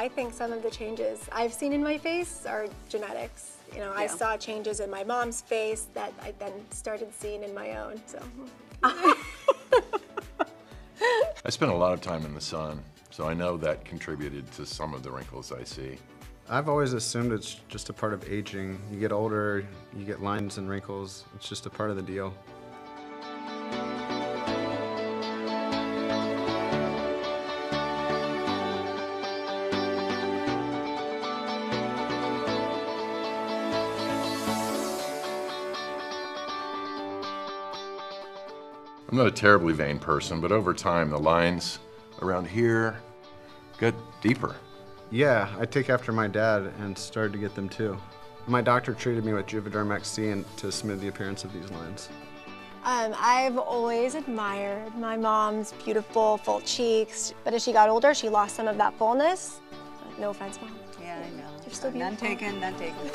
But I, I think some of the changes I've seen in my face are genetics. You know, I saw changes in my mom's face that I then started seeing in my own. So I spent a lot of time in the sun, so I know that contributed to some of the wrinkles I see. I've always assumed it's just a part of aging. You get older, you get lines and wrinkles. It's just a part of the deal. I'm not a terribly vain person, but over time the lines around here got deeper. Yeah, I take after my dad and started to get them too. My doctor treated me with Juvederm XC and to smooth the appearance of these lines. um, I've always admired my mom's beautiful, full cheeks. But as she got older, she lost some of that fullness. No offense, mom. Yeah, I know. You're still None beautiful. taken, none taken.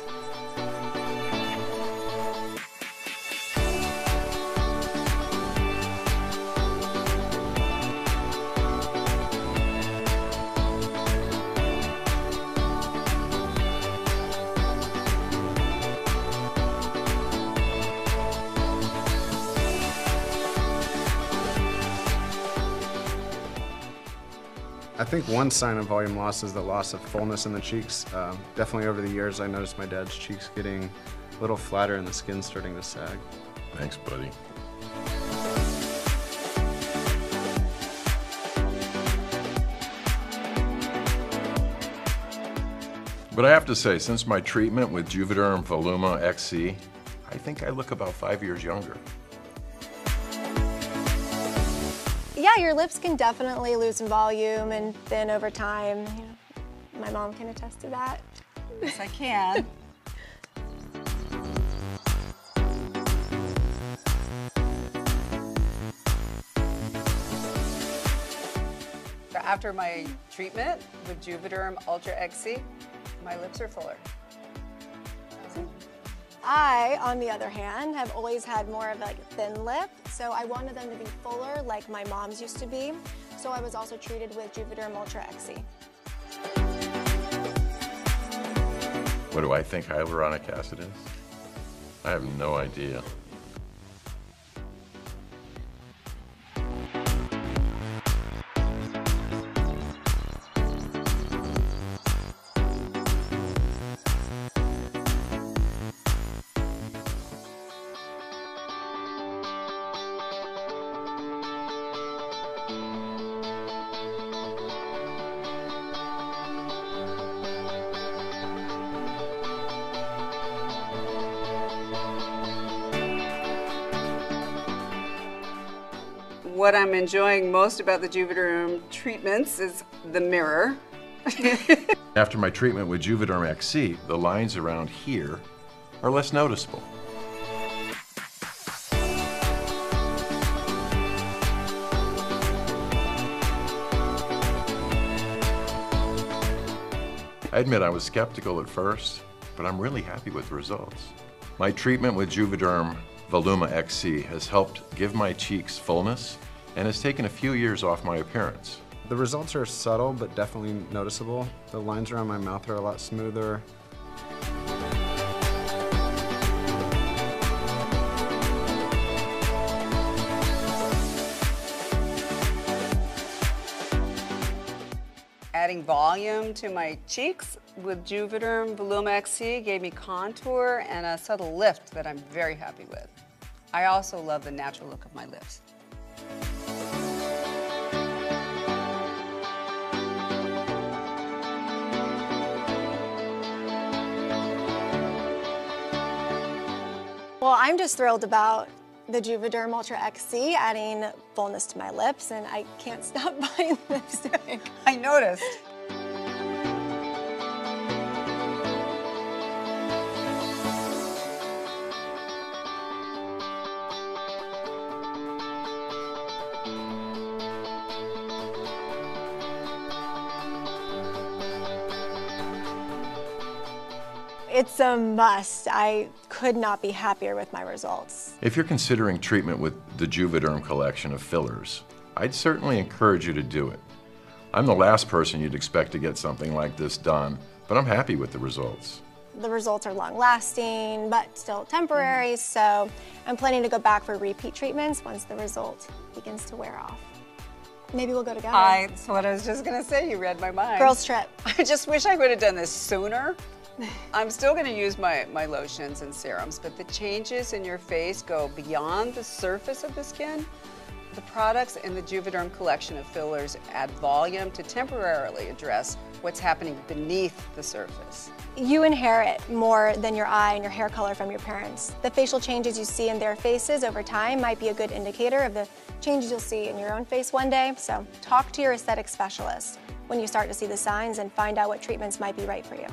I think one sign of volume loss is the loss of fullness in the cheeks. Um, definitely over the years, I noticed my dad's cheeks getting a little flatter and the skin starting to sag. Thanks, buddy. But I have to say, since my treatment with Juvederm Voluma XC, I think I look about five years younger. Yeah, your lips can definitely lose in volume and thin over time. You know, my mom can attest to that. Yes, I can. After my treatment with Juvederm Ultra XC, my lips are fuller. I, on the other hand, have always had more of a thin lip, so I wanted them to be fuller like my mom's used to be. So I was also treated with Juvederm Ultra XC. What do I think hyaluronic acid is? I have no idea. What I'm enjoying most about the Juvederm treatments is the mirror. After my treatment with Juvederm XC, the lines around here are less noticeable. I admit I was skeptical at first, but I'm really happy with the results. My treatment with Juvederm Voluma XC has helped give my cheeks fullness and has taken a few years off my appearance. The results are subtle but definitely noticeable. The lines around my mouth are a lot smoother. Adding volume to my cheeks with Juvederm Voluma XC gave me contour and a subtle lift that I'm very happy with. I also love the natural look of my lips. Well, I'm just thrilled about the Juvederm Ultra XC adding fullness to my lips, and I can't stop buying lipstick. I noticed. It's a must. I could not be happier with my results. If you're considering treatment with the Juvederm collection of fillers, I'd certainly encourage you to do it. I'm the last person you'd expect to get something like this done, but I'm happy with the results. The results are long lasting, but still temporary, so I'm planning to go back for repeat treatments once the result begins to wear off. Maybe we'll go together. I, that's what I was just gonna say. You read my mind. Girls trip. I just wish I would have done this sooner. I'm still going to use my, my lotions and serums, but the changes in your face go beyond the surface of the skin. The products in the Juvederm collection of fillers add volume to temporarily address what's happening beneath the surface. You inherit more than your eye and your hair color from your parents. The facial changes you see in their faces over time might be a good indicator of the changes you'll see in your own face one day. So talk to your aesthetic specialist when you start to see the signs and find out what treatments might be right for you.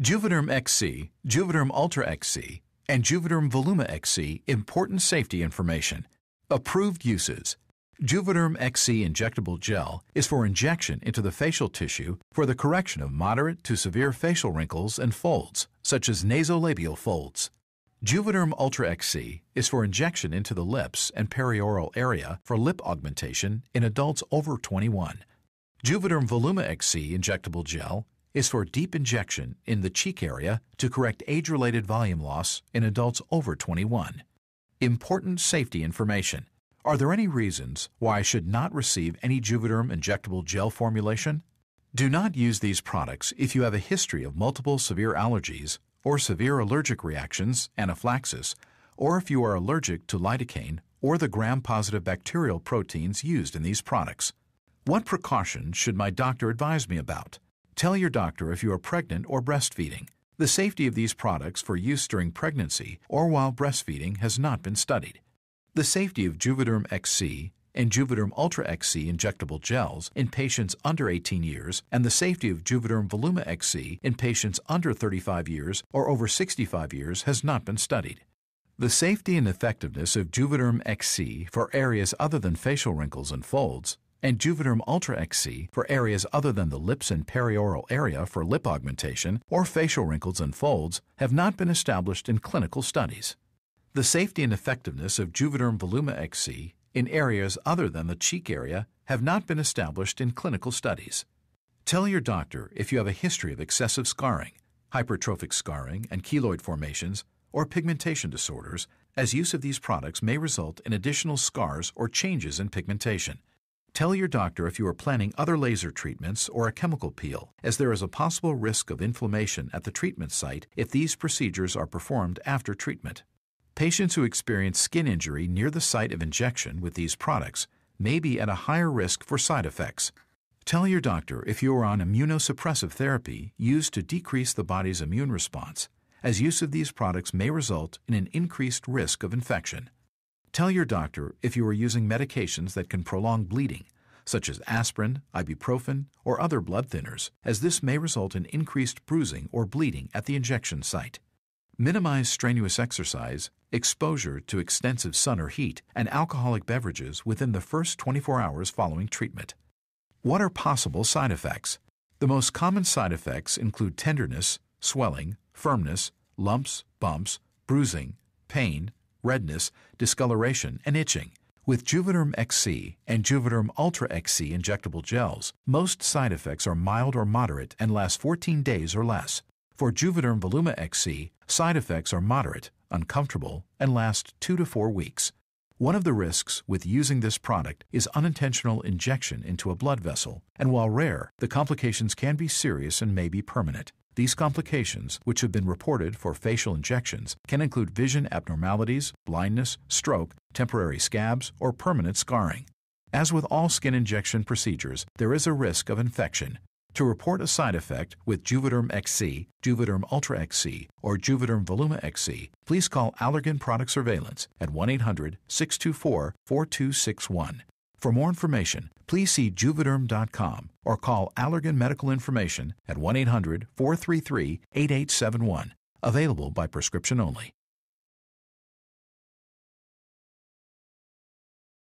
Juvederm XC, Juvederm Ultra XC, and Juvederm Voluma XC important safety information. Approved uses. Juvederm XC injectable gel is for injection into the facial tissue for the correction of moderate to severe facial wrinkles and folds, such as nasolabial folds. Juvederm Ultra XC is for injection into the lips and perioral area for lip augmentation in adults over 21. Juvederm Voluma XC injectable gel is for deep injection in the cheek area to correct age-related volume loss in adults over 21. Important safety information. Are there any reasons why I should not receive any Juvederm injectable gel formulation? Do not use these products if you have a history of multiple severe allergies or severe allergic reactions, anaphylaxis, or if you are allergic to lidocaine or the gram-positive bacterial proteins used in these products. What precautions should my doctor advise me about? Tell your doctor if you are pregnant or breastfeeding. The safety of these products for use during pregnancy or while breastfeeding has not been studied. The safety of Juvederm XC and Juvederm Ultra XC injectable gels in patients under 18 years and the safety of Juvederm Voluma XC in patients under 35 years or over 65 years has not been studied. The safety and effectiveness of Juvederm XC for areas other than facial wrinkles and folds and Juvederm Ultra XC for areas other than the lips and perioral area for lip augmentation or facial wrinkles and folds have not been established in clinical studies. The safety and effectiveness of Juvederm Voluma XC in areas other than the cheek area have not been established in clinical studies. Tell your doctor if you have a history of excessive scarring, hypertrophic scarring and keloid formations, or pigmentation disorders, as use of these products may result in additional scars or changes in pigmentation. Tell your doctor if you are planning other laser treatments or a chemical peel, as there is a possible risk of inflammation at the treatment site if these procedures are performed after treatment. Patients who experience skin injury near the site of injection with these products may be at a higher risk for side effects. Tell your doctor if you are on immunosuppressive therapy used to decrease the body's immune response, as use of these products may result in an increased risk of infection. Tell your doctor if you are using medications that can prolong bleeding, such as aspirin, ibuprofen, or other blood thinners, as this may result in increased bruising or bleeding at the injection site. Minimize strenuous exercise, exposure to extensive sun or heat, and alcoholic beverages within the first 24 hours following treatment. What are possible side effects? The most common side effects include tenderness, swelling, firmness, lumps, bumps, bruising, pain, redness, discoloration, and itching. With Juvederm XC and Juvederm Ultra XC injectable gels, most side effects are mild or moderate and last 14 days or less. For Juvederm Voluma XC, side effects are moderate, uncomfortable, and last 2 to 4 weeks. One of the risks with using this product is unintentional injection into a blood vessel, and while rare, the complications can be serious and may be permanent. These complications, which have been reported for facial injections, can include vision abnormalities, blindness, stroke, temporary scabs, or permanent scarring. As with all skin injection procedures, there is a risk of infection. To report a side effect with Juvederm XC, Juvederm Ultra XC, or Juvederm Voluma XC, please call Allergan Product Surveillance at 1 800 624 4261. For more information, please see juvederm.com or call Allergan Medical Information at 1 800 433 8871. Available by prescription only.